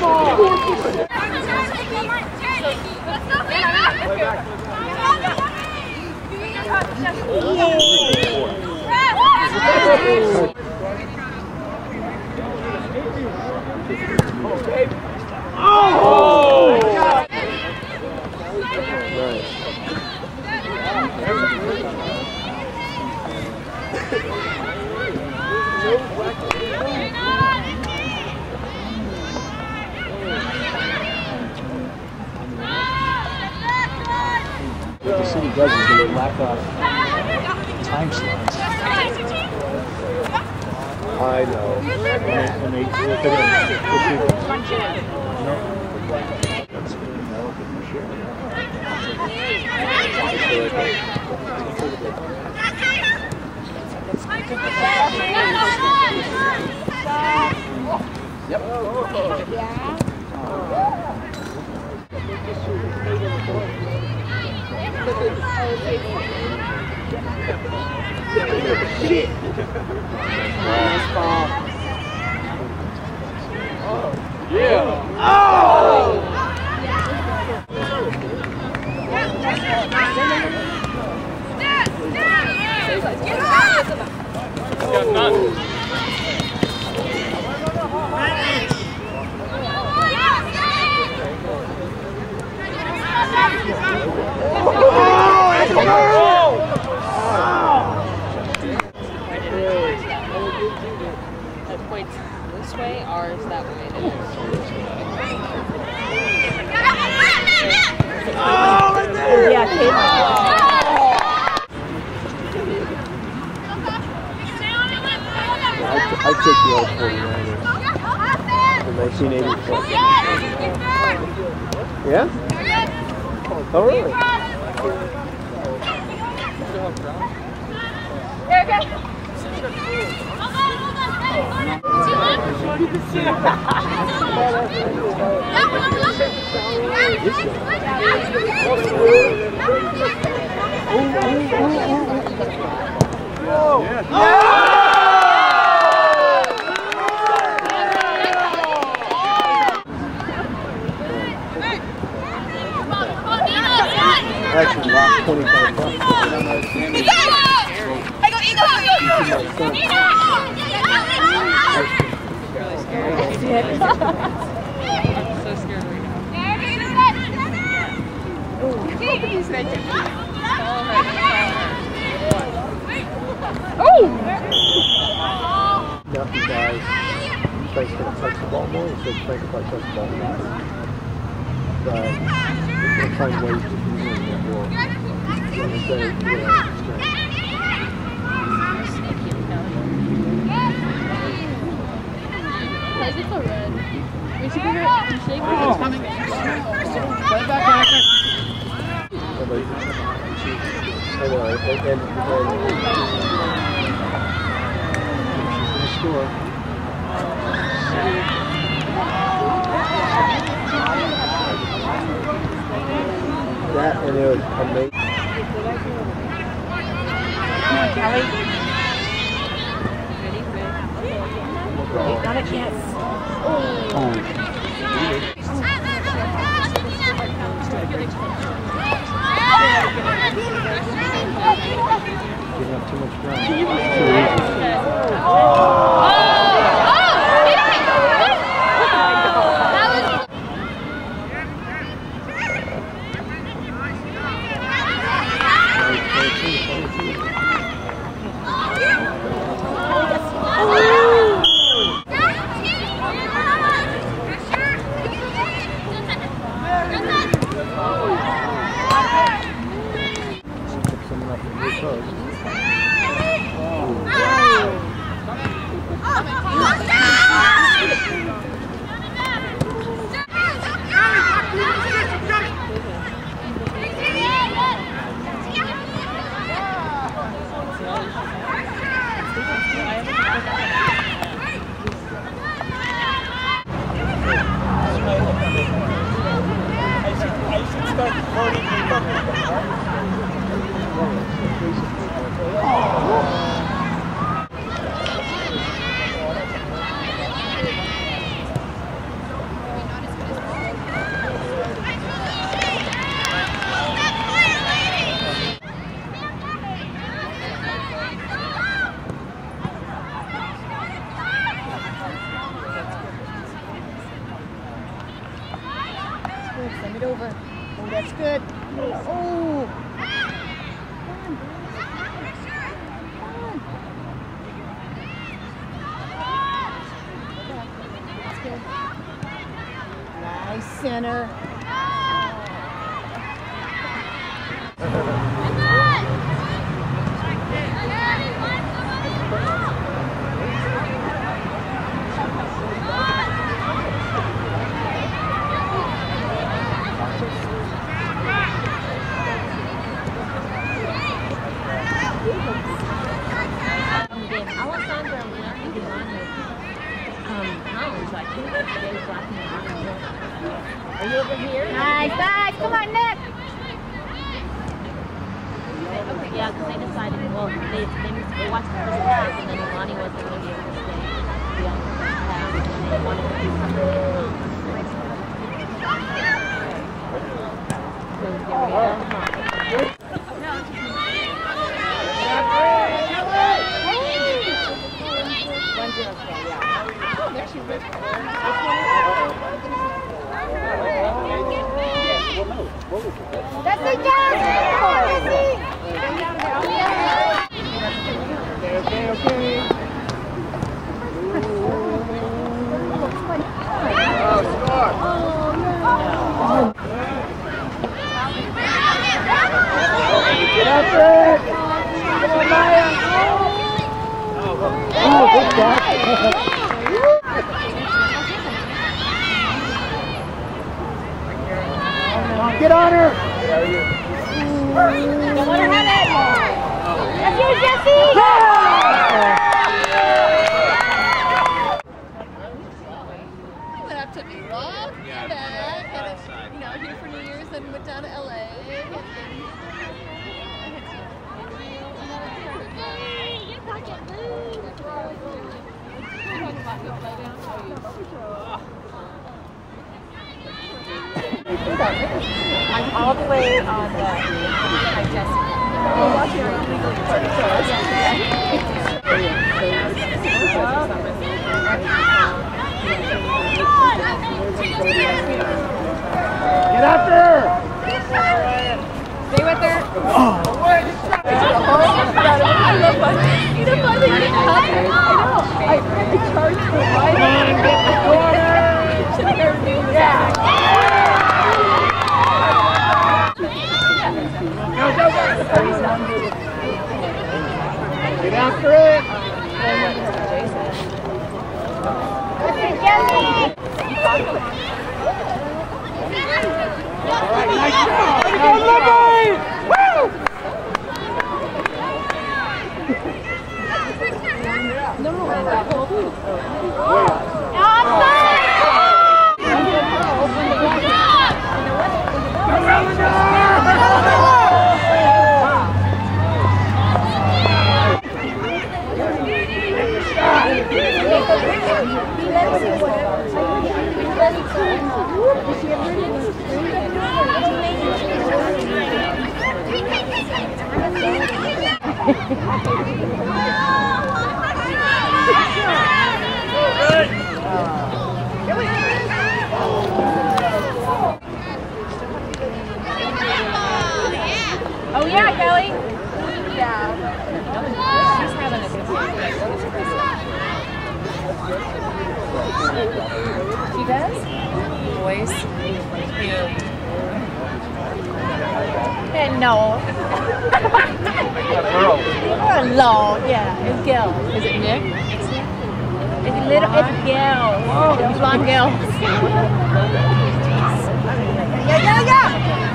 What city does is they lack of time slots. I know. And they, and they, they're gonna- That's good. That'll be for sure. That points this way, or is that way? It is. Yeah, Caitlin. I, took the old 49ers in 1984. Yeah? Oh, really? Actually, lost 25 bucks. I'm But he's find ways to do it more. And he yeah, it's great. Nobody- I know, and, and, and she's going to score. That and it was amazing. Not a chance. Giving up too much ground. Too easy. Pick someone up in your post. It over. Oh, that's good. Oh. That's good. Nice center. Alessandro and Milano, um, Collins, like, he was very black and white. Are you over here? Nice, nice. Come on, Nick. Okay, yeah, because they decided, well, they, they, they watched the first half, and then Imani wasn't going to be able to stay beyond the first half, and they wanted to do something else. So here we go. One zero still, yeah. That's it, Jesse. Okay, okay, okay. Oh, score. Get after it. Come on, Maya. Oh, good shot. Get on her. Don't let her have it. That's you, Jesse. went up to me, Rob, yeah, back, and you know, here for New Year's, then went down to LA, and then I'm all the way on the hi Jesse. Get after her. Stay with her. Get after it. That's it, Jesse. Oh yeah, Kelly. She's having a good She does. Voice. And no. girl. Hello. Yeah, it's Gil. Is it Nick? It's little. It's Gil. Oh, blonde Gil. Yeah, yeah, yeah.